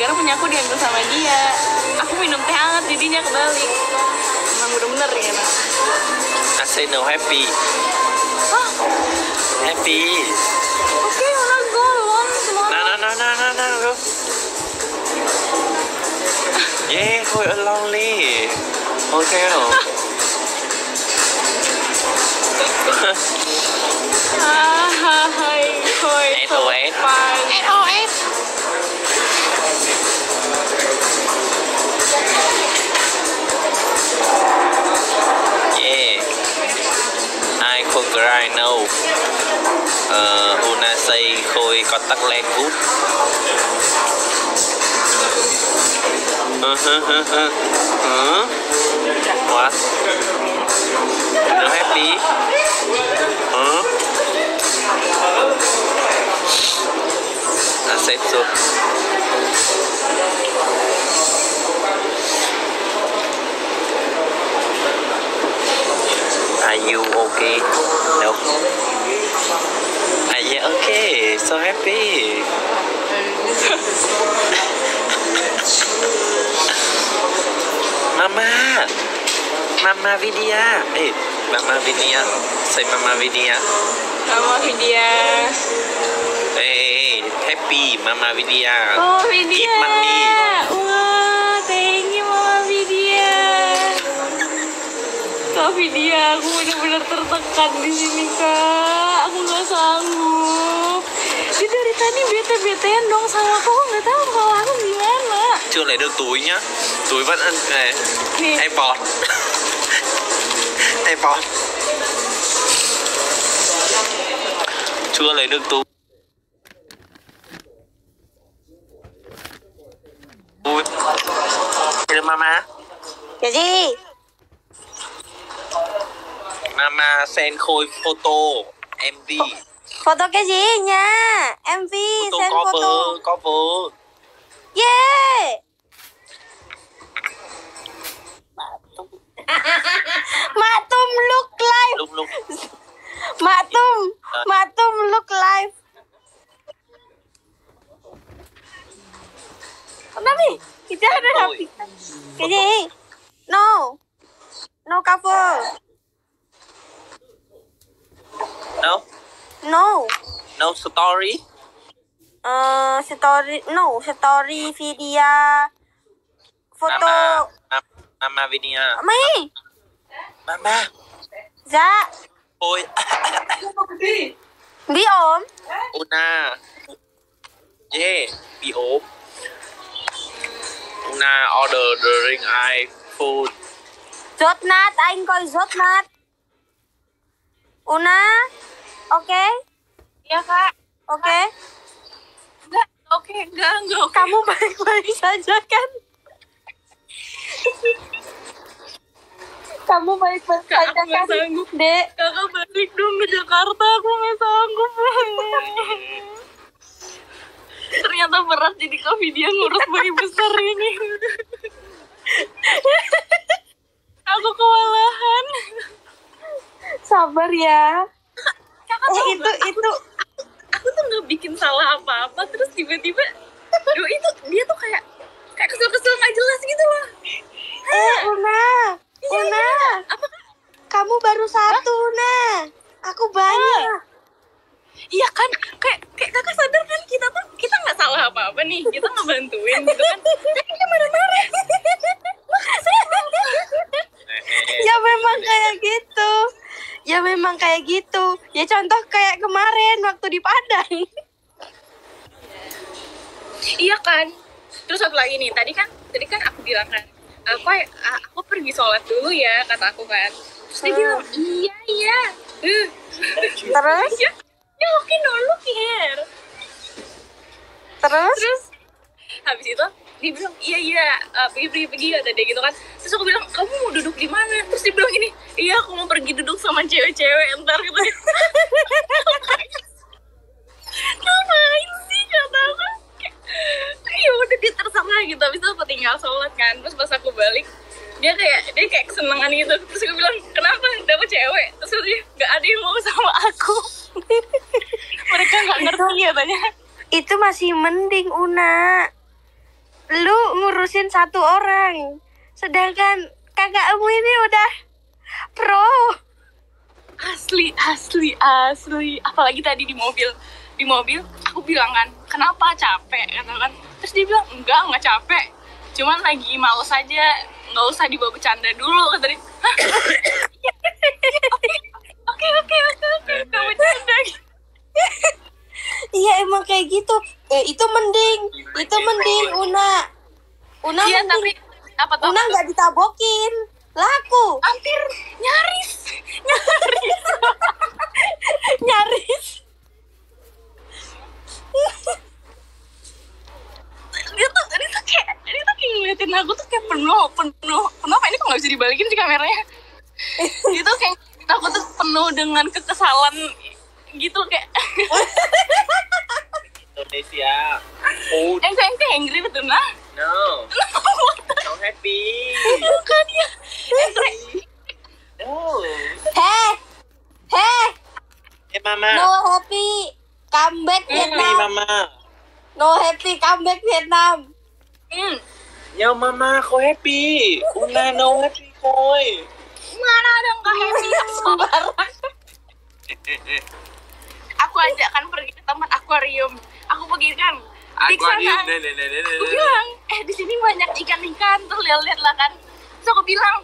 gara-gara punya aku diambil sama dia aku minum teh hangat jadinya kebalik emang bener-bener ya nah. I say no happy. Hah? Happy. oke let's go one tomorrow No, no, no, no, no, no. Go. Yeah, thôi ở lonely. Okay rồi. ah hai hoi SOS. SOS Yeah. Michael Grino uh, ờ, Unasei Khôi có tắc len hút What? No happy? Huh? Accept so. Are you okay? No. Ah, yeah, okay. So happy. Mama. Mama Vidya. Eh, Mama Vidya. Say Mama Vidya. sama Vidya Hey, happy Mama Vidya. oh Vidya Keep money. Kak Vidya, aku bener-bener tertekan di sini kak. Aku nggak sanggup. Dia dari tadi bete-betean dong sama aku. Aku nggak tahu kalau aku gimana. Chưa lấy được túi nhá. Túi vẫn ăn này. Nih, iPod. iPod. Chưa lấy được túi. Ui. Mama. Cái gì? Mama send khôi photo MV. Photo cái gì nha? MV, Photo xem cover, photo. cover. Yeah! Matum look live. Lúc lúc Matum, Matum look live. Apa nih? Kita ada Ôi. tapi. Cái gì? No. No cover. No, No. no story. Uh, story, no, story video. Photo. Mama, mama, mama Vidya. Mày, Mama. dạ, Ôi. bị ốm. Una. Yeah, bị ốm. Una order during iPhone. Rốt nát, anh coi rốt nát. Una, ok, ya kak. ok. Enggak, oke, enggak, enggak oke. Kamu baik-baik saja kan? Kamu baik-baik saja kan, sanggup. Dek? Kakak balik dong ke Jakarta, aku nggak sanggup. Ternyata berat jadi Kak Vidya ngurus bayi besar ini. aku kewalahan. Sabar ya. Tahu itu nggak? itu. aku tuh nggak bikin salah apa-apa terus tiba-tiba Duh, itu dia tuh kayak kayak kesel-kesel nggak jelas gitu loh. Eh Una, Iya, Una, apa? Kamu baru satu, Una. Aku banyak. iya kan kayak kayak kakak sadar kan kita tuh kita nggak salah apa-apa nih kita ngebantuin gitu kan. Tapi dia marah-marah. Ya memang kayak gitu. Ya memang kayak gitu. Ya contoh kayak kemarin waktu di Padang. iya kan? Terus satu lagi nih tadi kan tadi kan aku bilang kan aku aku pergi sholat dulu ya kata aku kan. Terus dia Hmm. bilang iya iya. Eh, Terus, ya ya oke no look here. Terus, terus? Habis itu dia bilang iya iya eh, pergi pergi pergi kata dia gitu kan. Terus aku bilang kamu mau duduk di mana? Terus dia bilang ini iya aku mau pergi duduk sama cewek-cewek ntar gitu ngapain sih kata aku? Kayak, ya udah dia terserah gitu. Habis itu aku tinggal sholat kan. Terus pas aku balik dia kayak dia kayak kesenangan gitu. Terus aku bilang kenapa? Dapet cewek? Terus dia nggak ada yang mau sama aku. Mereka nggak ngerti katanya. Itu masih mending Una. Lu ngurusin satu orang. Sedangkan kakakmu ini udah pro. Asli asli asli. Apalagi tadi di mobil. Di mobil aku bilang kan kenapa capek? Kata kan. Terus dia bilang enggak enggak capek. Cuman lagi males aja. Nggak usah dibawa bercanda dulu kata dia. "Hah? oke oke oke oke. Nggak bercanda iya emang kayak gitu. Eh itu mending. Itu mending Una. Una iya mending. tapi apa tuh? Una nggak ditabokin. Laku. Hampir nyaris nyaris nyaris dia tuh dia tuh kayak dia tuh kayak ngeliatin aku tuh kayak penuh penuh penuh apa ini kok nggak bisa dibalikin sih kameranya dia tuh kayak aku tuh penuh dengan kekesalan gitu kayak Indonesia food eng eng eng angry betul nah no. No happy. Bukan dia no. Heh. Heh. Eh mama. No happy comeback happy Vietnam. Mama. No happy comeback Vietnam. Hmm. Yo mama aku happy? Una no happy koy mana ada nggak happy? Sembarang. Aku ajak kan pergi ke tempat akuarium. Aku pergi kan di sana. Aku bilang eh di sini banyak ikan-ikan terus lihat-lihat lah kan. Terus aku bilang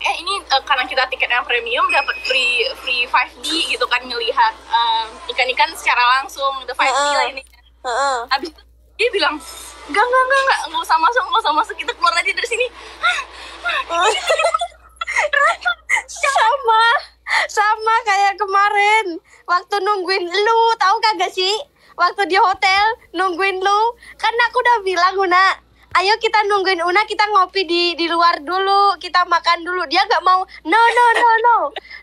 eh ini eh, karena kita tiketnya premium dapat free free 5D gitu kan ngelihat eh, ikan-ikan secara langsung the 5D lah Heeh. ini. Heeh. habis itu dia bilang enggak enggak enggak enggak nggak usah masuk nggak usah masuk. Kita keluar aja dari sini. Sama. Sama kayak kemarin. Waktu nungguin lu tahu kagak sih waktu di hotel nungguin lu. Kan aku udah bilang Una ayo kita nungguin Una kita ngopi di di luar dulu kita makan dulu. Dia nggak mau no no no no.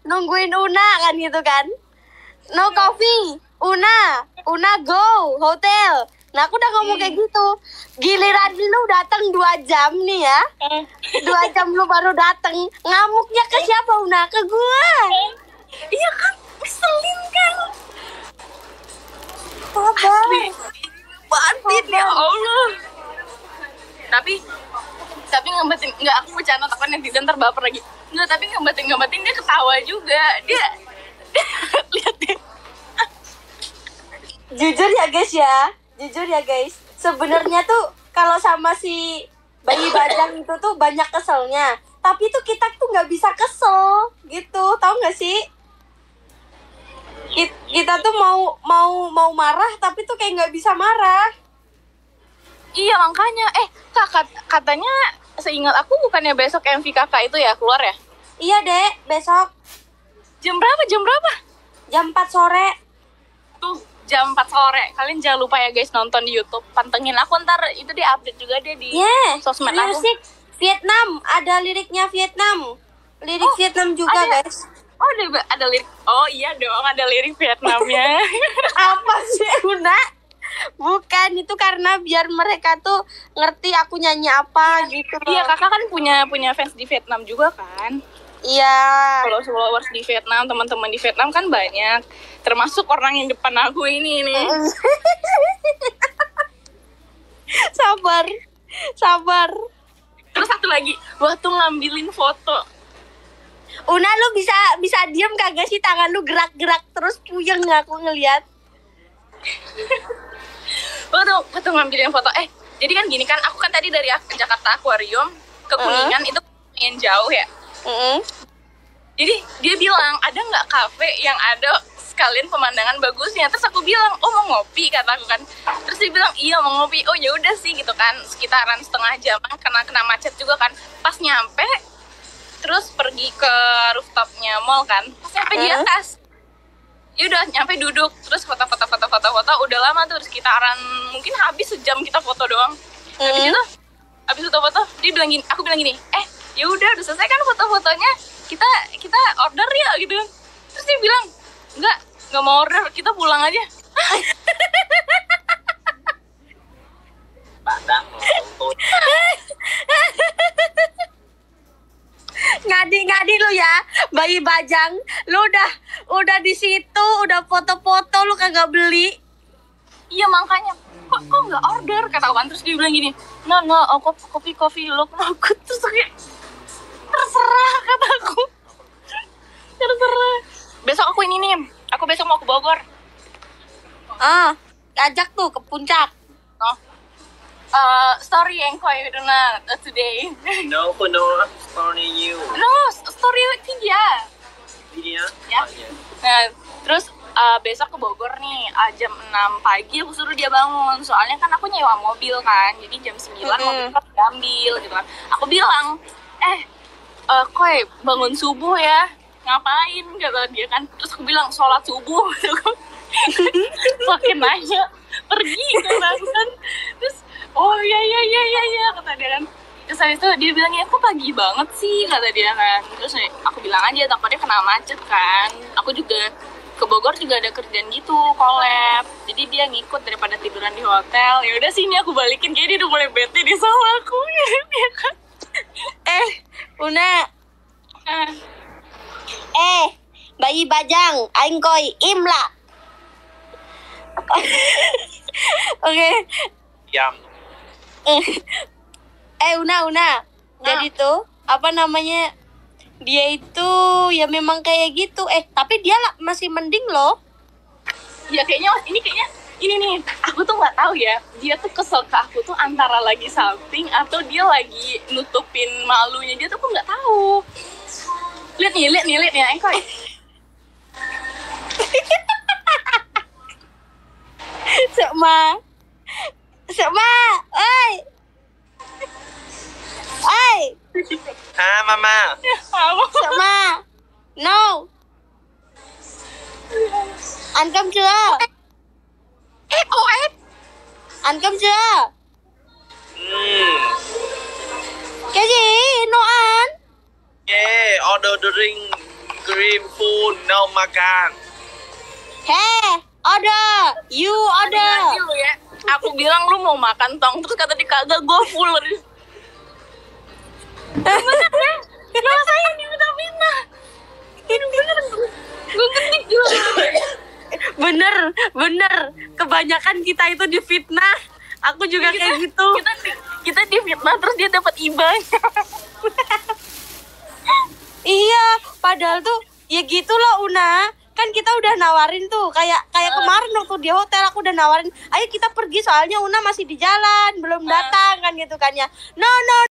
Nungguin Una kan gitu kan. No coffee. Una Una go hotel. Nah aku udah ngomong kayak gitu. Giliran lu datang dua jam nih ya. Dua jam lu baru datang. Ngamuknya ke siapa Una? Ke gua. Iya kan ngeselin kan Sabar. bantit ya Allah. Tapi tapi ngebatin nggak aku bercanda takut netizen terbaper lagi. Nggak tapi ngebatin ngebatin dia ketawa juga. Dia lihat deh jujur ya guys ya. Jujur ya guys. Sebenarnya tuh kalau sama si bayi bajang itu tuh banyak keselnya. Tapi tuh kita tuh nggak bisa kesel gitu. Tahu nggak sih kita tuh mau mau mau marah tapi tuh kayak nggak bisa marah. Iya makanya. Eh kak kat- katanya seingat aku bukannya besok MV kakak itu ya keluar ya? Iya dek besok. Jam berapa? Jam berapa? Jam 4 sore. Tuh jam 4 sore. Kalian jangan lupa ya guys nonton di YouTube. Pantengin aku ntar itu di update juga dia di yeah sosmed aku. Vietnam. Ada liriknya Vietnam. Lirik Oh, Vietnam juga ada. guys oh ada ada lirik oh iya dong ada lirik Vietnamnya. Apa sih? Una bukan itu karena biar mereka tuh ngerti aku nyanyi apa gitu. Iya kakak kan punya punya fans di Vietnam juga kan? Iya. Kalau followers di Vietnam teman-teman di Vietnam kan banyak. Termasuk orang yang depan aku ini nih sabar. Sabar. Terus satu lagi waktu ngambilin foto Una lu bisa bisa diem kagak sih? Tangan lu gerak-gerak terus puyeng aku ngeliat. Waktu waktu ngambilin foto eh jadi kan gini kan aku kan tadi dari Jakarta Aquarium ke Kuningan itu lumayan jauh ya. Mm-mm. jadi dia bilang ada nggak kafe yang ada sekalian pemandangan bagusnya? Terus aku bilang oh mau ngopi kata aku kan. Terus dia bilang iya mau ngopi. Oh ya udah sih gitu kan. Sekitaran setengah jam karena kena macet juga kan. Pas nyampe terus pergi ke rooftopnya mall kan. Pas nyampe di Hmm. atas. Ya udah nyampe duduk. Terus foto-foto foto-foto foto udah lama tuh sekitaran mungkin habis sejam kita foto doang. Habis Hmm. itu habis foto-foto dia bilang gini aku bilang gini eh ya udah udah selesai kan foto-fotonya? Kita kita order ya gitu kan. Terus dia bilang enggak nggak mau order kita pulang aja. Padang ngadi-ngadi lu ya bayi bajang. Lu udah udah di situ udah foto-foto lu kagak beli. Iya makanya. Kok kok nggak order? Kata aku kan terus dia bilang gini no no aku kopi kopi lo aku terus aku kayak terserah kataku terserah. Besok aku ini nih aku besok mau ke Bogor. Ah, ajak tuh ke puncak. Uh, story yang kau itu na uh, today No, for no story you. no story dia Video? Ya. Nah, terus uh, besok ke Bogor nih uh, jam 6 pagi aku suruh dia bangun. Soalnya kan aku nyewa mobil kan. Jadi jam 9 Mm-mm. mobil aku diambil gitu kan. Aku bilang, "Eh, uh, Koy, bangun subuh ya." Ngapain kata dia kan. Terus aku bilang, "Sholat subuh." Pakai nanya, pergi kata kan. Terus, "Oh iya iya iya iya iya," kata dia kan. Terus habis itu dia bilang, ya kok pagi banget sih, kata dia kan. Terus aku bilang aja, takutnya kena macet kan. Aku juga ke Bogor juga ada kerjaan gitu, collab. Jadi dia ngikut daripada tiduran di hotel. Ya udah sini aku balikin, dia udah mulai bete di sama aku. ya kan? Eh, Una, Nah, eh, bayi bajang, aing koi imla. Oke, Yum. eh, eh Una, Una. Jadi tuh apa namanya? Dia itu ya memang kayak gitu. Eh, tapi dia lah masih mending loh. ya kayaknya ini kayaknya ini nih aku tuh nggak tahu ya dia tuh kesel ke aku tuh antara lagi salting atau dia lagi nutupin malunya dia tuh aku nggak tahu lihat nih lihat nih lihat nih engkau Sekma. Sekma, oi. Oi, Ah, mama. Apa? Sekma. No. Ăn cơm chưa? eh Ăn cơm chưa? Hmm. Cái gì? No ăn. Yeah, order drink, green food, no makan. Hey, order. You order. Lu aku bilang lu mau makan tong terus kata dia kagak gue full bener ya rasanya diminta minta ini bener gue ketik juga Bener, bener. Kebanyakan kita itu difitnah. Aku juga kayak gitu. kita di- kita difitnah terus dia dapat ibanya Iya, padahal tuh ya gitu loh Una. Kan kita udah nawarin tuh kayak kayak Ah. kemarin waktu di hotel aku udah nawarin, ayo kita pergi soalnya Una masih di jalan, belum Ah. datang kan gitu kan ya. No, no,